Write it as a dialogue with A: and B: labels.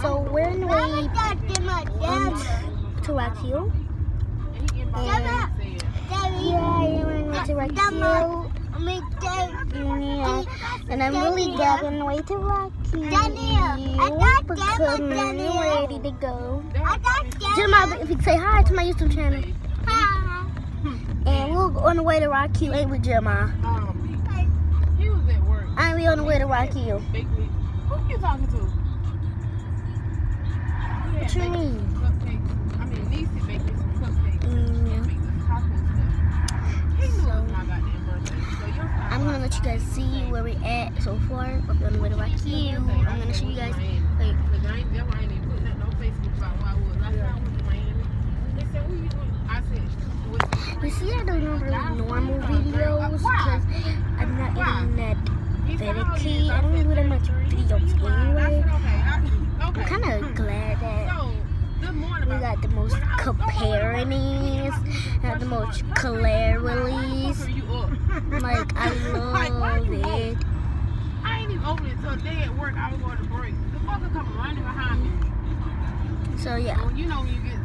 A: So we're on the way um, to Rock Hill. And yeah, we're going to Rock Hill. Yeah, and I'm really glad on the way to Rock Hill because I'm ready to go. Jeremiah, if you say hi to my YouTube channel. Hi. And we're on the way to Rock Hill, ain't we, Jeremiah?
B: Um, he was at work.
A: And we on the way to Rock Hill.
B: Who are you talking to?
A: I'm gonna let you guys see where we're at so far. On to Rock Hill. I'm gonna show you guys. Wait.
B: About you
A: see, I don't do normal videos because I'm not even that finicky. I don't do that much videos anyway. I'm kind of glad that we got the most comparingings, have the most clarities. Like, I love it.
B: I ain't even open it until day at work. I was going to break. The fucker come running behind me.
A: So, yeah.
B: Well, you know when you get